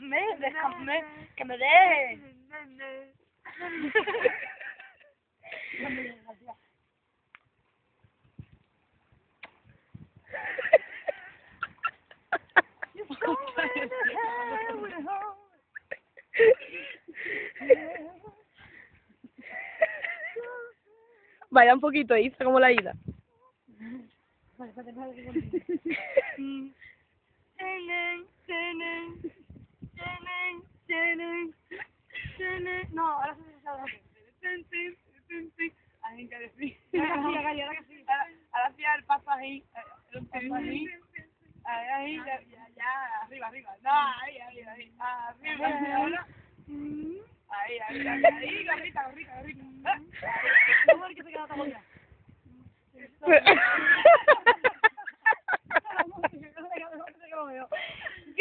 déjame, déjame, que me deje. Vaya un poquito, hizo como la ida. No, ahora se me sale. Ahí que sí. Ahora que sí. Ahora sí el paso ahí. El paso ahí. Ahí, ya, ya, ya, arriba, arriba. No, ahí, ahí, ahí. Arriba, ahora. Ahí, ahí, ahí, ahí, gorrita, gorrita, gorrita. Que se queda tan bonita.